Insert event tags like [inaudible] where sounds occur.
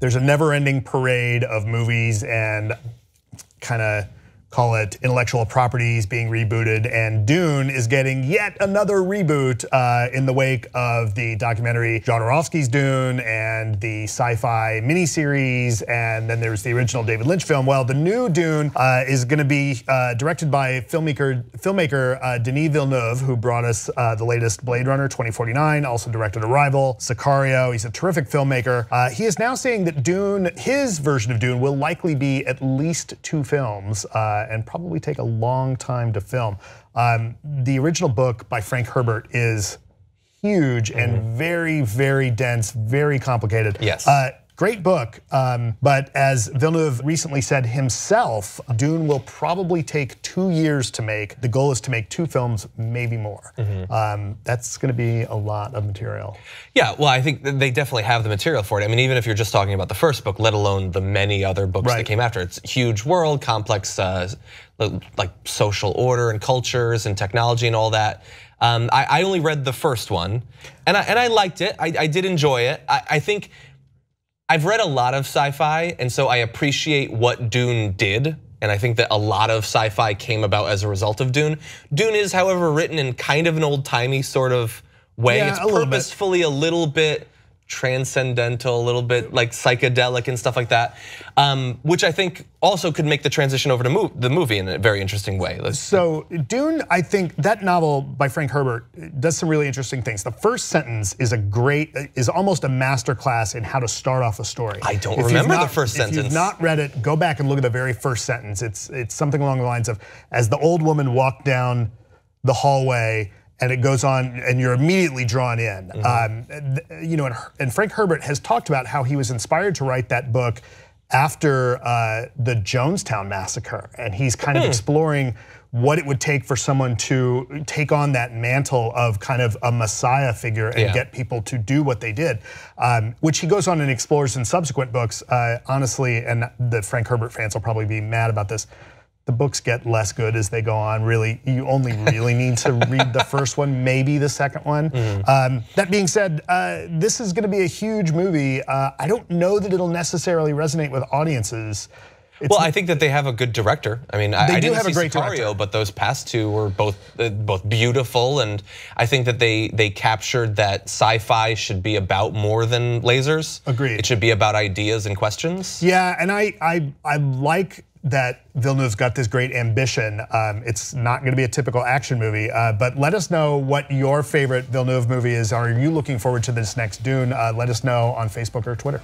there's a never-ending parade of movies and kind of call it intellectual properties being rebooted, and Dune is getting yet another reboot uh, in the wake of the documentary Jodorowsky's Dune and the sci-fi miniseries, and then there's the original David Lynch film. Well, the new Dune uh, is going to be uh, directed by filmmaker filmmaker uh, Denis Villeneuve, who brought us uh, the latest Blade Runner 2049, also directed Arrival, Sicario. He's a terrific filmmaker. Uh, he is now saying that Dune, his version of Dune, will likely be at least two films and probably take a long time to film. Um, the original book by Frank Herbert is huge mm -hmm. and mm-hmm. very, very dense, very complicated. Yes. Uh, Great book, um, but as Villeneuve recently said himself, Dune will probably take two years to make. The goal is to make two films, maybe more. Mm -hmm. um, that's going to be a lot of material. Yeah, well, I think they definitely have the material for it. I mean, even if you're just talking about the first book, let alone the many other books right. that came after, it's a huge world, complex, uh, like social order and cultures and technology and all that. Um, I, I, only read the first one, and I, and I liked it. I, I did enjoy it. I, I think I've read a lot of sci-fi, and so I appreciate what Dune did. And I think that a lot of sci-fi came about as a result of Dune. Dune is, however, written in kind of an old-timey sort of way. Yeah, it's a purposefully a little bit transcendental, a little bit like psychedelic and stuff like that, um, which I think also could make the transition over to move, the movie in a very interesting way. So Dune, I think that novel by Frank Herbert does some really interesting things. The first sentence is a great, is almost a masterclass in how to start off a story. I don't if remember not, the first sentence. If you've not read it, go back and look at the very first sentence. It's it's something along the lines of, as the old woman walked down the hallway and it goes on, and you're immediately drawn in. Mm -hmm. um, you know, and, and, Frank Herbert has talked about how he was inspired to write that book after uh, the Jonestown massacre, and he's kind of hmm. exploring what it would take for someone to take on that mantle of kind of a messiah figure and yeah. get people to do what they did, um, which he goes on and explores in subsequent books. Uh, honestly, and the Frank Herbert fans will probably be mad about this the books get less good as they go on. Really, you only really need to [laughs] read the first one, maybe the second one. Mm. Um, that being said, uh, this is going to be a huge movie. Uh, I don't know that it'll necessarily resonate with audiences. Well, I think that they have a good director. I mean, they I, do I didn't have see a great Sicario, director. but those past two were both uh, both beautiful, and I think that they they captured that sci-fi should be about more than lasers. Agreed. It should be about ideas and questions. Yeah, and I I I like that Villeneuve's got this great ambition. Um, it's not going to be a typical action movie, uh, but let us know what your favorite Villeneuve movie is. Are you looking forward to this next Dune? Uh, let us know on Facebook or Twitter.